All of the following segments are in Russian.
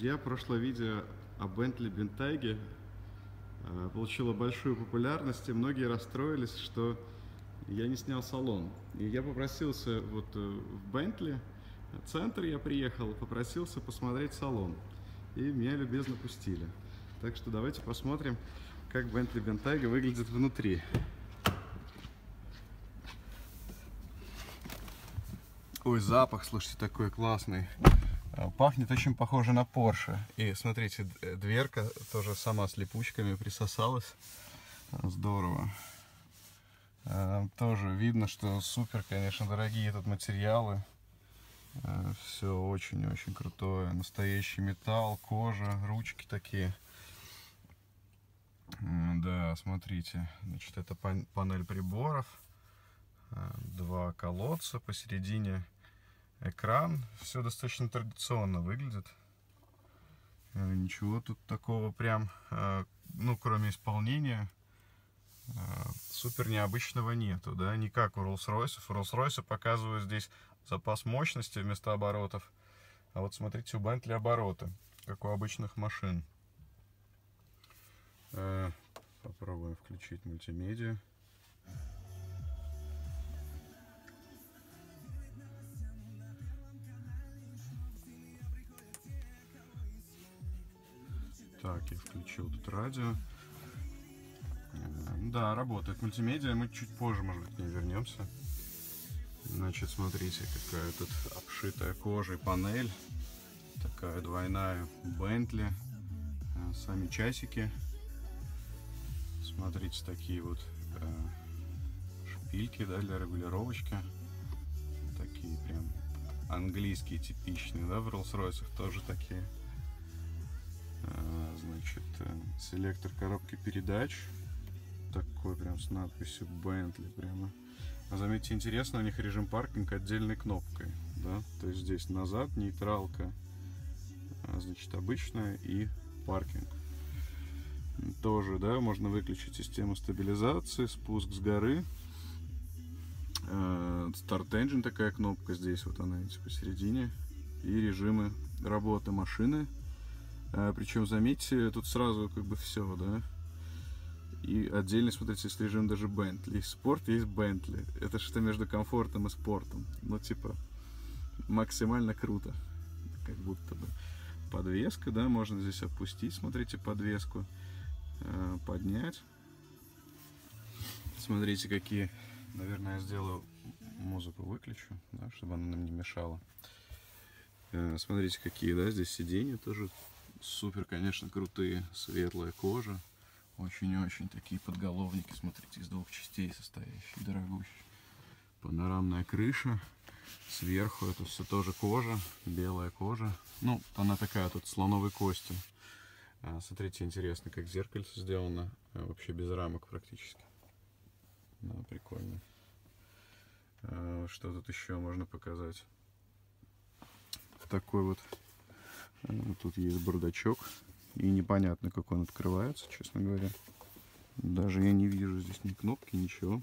Друзья, прошлое видео о Bentley Bentayga э, получило большую популярность, и многие расстроились, что я не снял салон. И я попросился вот э, в Bentley, центр я приехал, попросился посмотреть салон. И меня любезно пустили. Так что давайте посмотрим, как Bentley Bentayga выглядит внутри. Ой, запах, слушайте, такой классный. А, пахнет очень похоже на Porsche. И смотрите, дверка тоже сама с липучками присосалась. Здорово. А, тоже видно, что супер, конечно, дорогие тут материалы. А, Все очень-очень крутое. Настоящий металл, кожа, ручки такие. Да, смотрите. Значит, это панель приборов. Два колодца посередине экран. Все достаточно традиционно выглядит. Э, ничего тут такого прям, э, ну, кроме исполнения, э, супер необычного нету, да, не как у Rolls-Royce. У Rolls-Royce показывают здесь запас мощности вместо оборотов. А вот смотрите, у Bentley обороты, как у обычных машин. Попробуем включить мультимедиа. Так, я включил тут радио. Да, работает мультимедиа. Мы чуть позже, может быть, к ней вернемся. Значит, смотрите, какая тут обшитая кожей панель. Такая двойная Бентли. Э, сами часики. Смотрите, такие вот э, шпильки да, для регулировочки. Такие прям английские типичные, да, в Rolls-Royce тоже такие. А, значит, э, селектор коробки передач. Такой прям с надписью Bentley прямо. А заметьте, интересно, у них режим паркинг отдельной кнопкой. Да? То есть здесь назад, нейтралка, а, значит, обычная и паркинг. Тоже, да, можно выключить систему стабилизации, спуск с горы. А, Start Engine такая кнопка здесь, вот она, видите, посередине. И режимы работы машины причем, заметьте, тут сразу как бы все, да. И отдельно, смотрите, есть режим даже. Есть спорт, есть Bentley. Это что-то между комфортом и спортом. Ну, типа, максимально круто. Как будто бы. Подвеска, да, можно здесь опустить, смотрите, подвеску. Э, поднять. Смотрите, какие... Наверное, я сделаю музыку выключу, да, чтобы она нам не мешала. Э, смотрите, какие, да, здесь сиденья тоже Супер, конечно, крутые. Светлая кожа. Очень-очень такие подголовники, смотрите, из двух частей состоящие, дорогущие. Панорамная крыша. Сверху это все тоже кожа, белая кожа. Ну, она такая тут слоновой кости. А, смотрите, интересно, как зеркальце сделано. А, вообще без рамок практически. Да, прикольно. А, что тут еще можно показать? Такой вот Тут есть бардачок. И непонятно, как он открывается, честно говоря. Даже я не вижу здесь ни кнопки, ничего.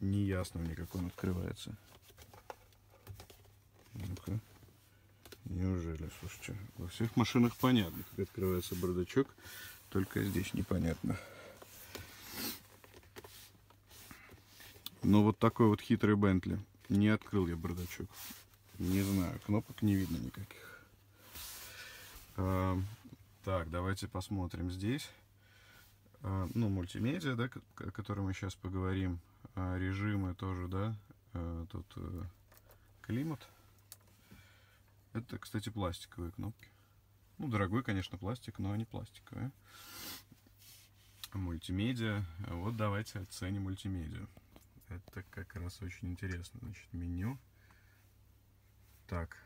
Не ясно мне, как он открывается. Ну-ка. Неужели, слушайте, во всех машинах понятно, как открывается бардачок, только здесь непонятно. Но вот такой вот хитрый Бентли. Не открыл я бардачок. Не знаю, кнопок не видно никаких. А, так, давайте посмотрим здесь. А, ну, мультимедиа, да, о которой мы сейчас поговорим. А, режимы тоже, да. А, тут а, климат. Это, кстати, пластиковые кнопки. Ну, дорогой, конечно, пластик, но они пластиковые. Мультимедиа. Вот давайте оценим мультимедиа. Это как раз очень интересно. Значит, меню. Так.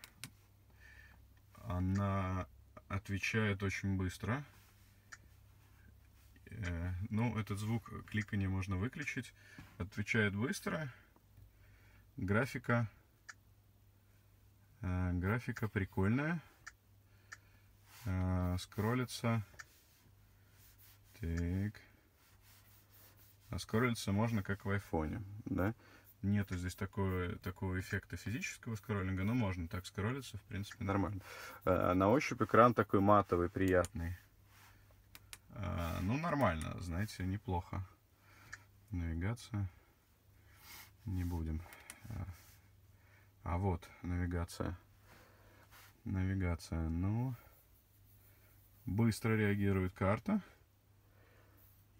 Она отвечает очень быстро. Э, ну, этот звук кликания можно выключить. Отвечает быстро. Графика. Э, графика прикольная. Э, скроллится. Так. А скроллиться можно как в айфоне, да? Нету здесь такого, такого эффекта физического скроллинга, но можно так скроллиться, в принципе, нормально. А, на ощупь экран такой матовый, приятный. А, ну, нормально, знаете, неплохо. Навигация. Не будем. А, а вот навигация. Навигация. Ну, быстро реагирует карта.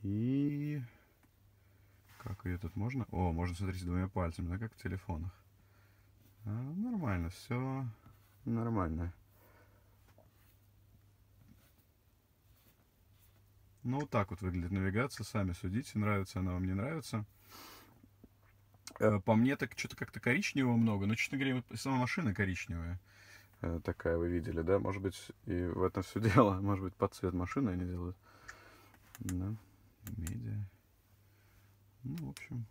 И как ее тут можно? О, можно смотреть двумя пальцами, да, как в телефонах. А, нормально, все нормально. Ну, вот так вот выглядит навигация. Сами судите, нравится она вам, не нравится. Э, по мне так что-то как-то коричневого много, но, честно говоря, вот сама машина коричневая. Э, такая вы видели, да? Может быть, и в этом все дело. Может быть, под цвет машины они делают. Да, медиа. Ну, в общем,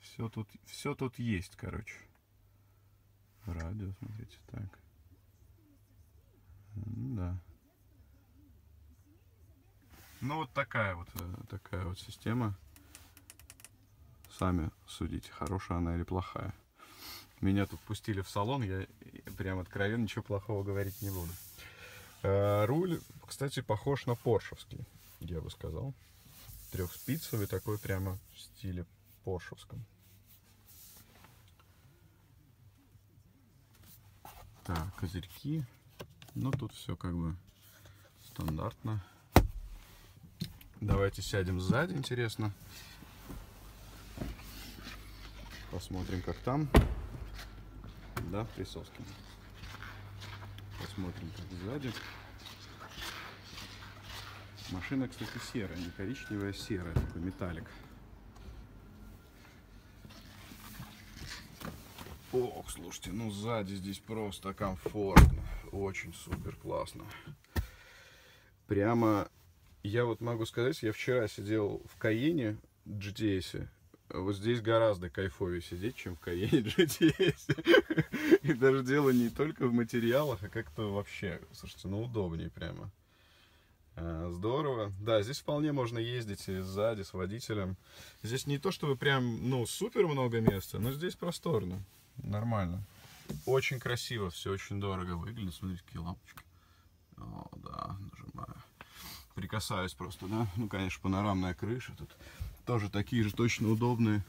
все тут, все тут есть, короче. Радио, смотрите, так. Да. Ну, вот такая вот, э, такая вот система. Сами судите, хорошая она или плохая. Меня тут пустили в салон, я прям откровенно ничего плохого говорить не буду. Э, руль, кстати, похож на поршевский, я бы сказал трехспицевый, такой прямо в стиле поршевском. Так, козырьки. Ну, тут все как бы стандартно. Давайте сядем сзади, интересно. Посмотрим, как там. Да, присоски. Посмотрим, как сзади. Машина, кстати, серая, не коричневая, а серая, такой металлик. Ох, слушайте, ну сзади здесь просто комфортно. Очень супер классно. Прямо, я вот могу сказать, я вчера сидел в Каене GTS. Вот здесь гораздо кайфовее сидеть, чем в Каене GTS. И даже дело не только в материалах, а как-то вообще, слушайте, ну удобнее прямо. А, здорово. Да, здесь вполне можно ездить сзади с водителем. Здесь не то, чтобы прям, ну, супер много места, но здесь просторно. Нормально. Очень красиво, все очень дорого выглядит. Смотрите, какие лампочки. О, да, нажимаю. Прикасаюсь просто, да. Ну, конечно, панорамная крыша. Тут тоже такие же точно удобные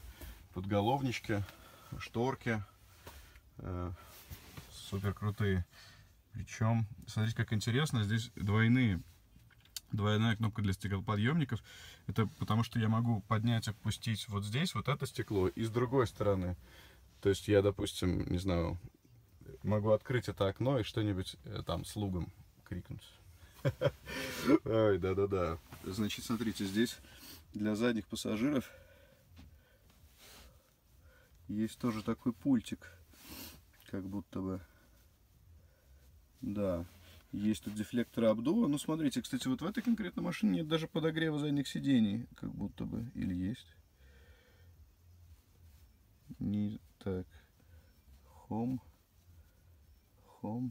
подголовнички, шторки. Э, супер крутые. Причем, смотрите, как интересно, здесь двойные двойная кнопка для стеклоподъемников. Это потому что я могу поднять, опустить вот здесь вот это стекло и с другой стороны. То есть я, допустим, не знаю, могу открыть это окно и что-нибудь э, там слугам крикнуть. Ой, да-да-да. Значит, смотрите, здесь для задних пассажиров есть тоже такой пультик, как будто бы. Да, есть тут дефлекторы обдува. Ну, смотрите, кстати, вот в этой конкретной машине нет даже подогрева задних сидений, как будто бы. Или есть? Не так. Home. Home.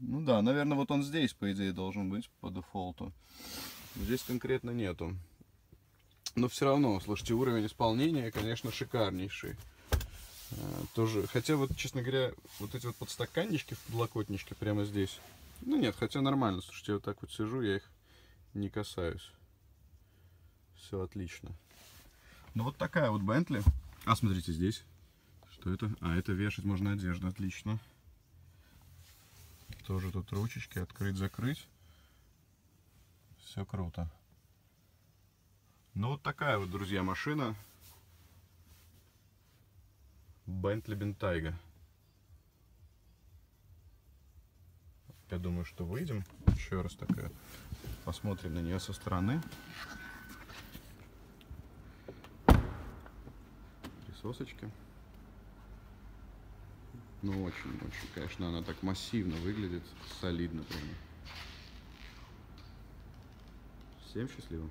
Ну да, наверное, вот он здесь, по идее, должен быть по дефолту. Здесь конкретно нету. Но все равно, слушайте, уровень исполнения, конечно, шикарнейший. Э, тоже, хотя вот, честно говоря, вот эти вот подстаканнички, подлокотнички прямо здесь, ну нет, хотя нормально, слушайте, я вот так вот сижу, я их не касаюсь. Все отлично. Ну вот такая вот Бентли. А, смотрите, здесь. Что это? А, это вешать можно одежду, отлично. Тоже тут ручечки, открыть-закрыть. Все круто. Ну вот такая вот, друзья, машина. Бентли Бентайга. Я думаю, что выйдем. Еще раз такая. Посмотрим на нее со стороны. Присосочки. Ну, очень-очень, конечно, она так массивно выглядит, солидно прямо. Всем счастливо.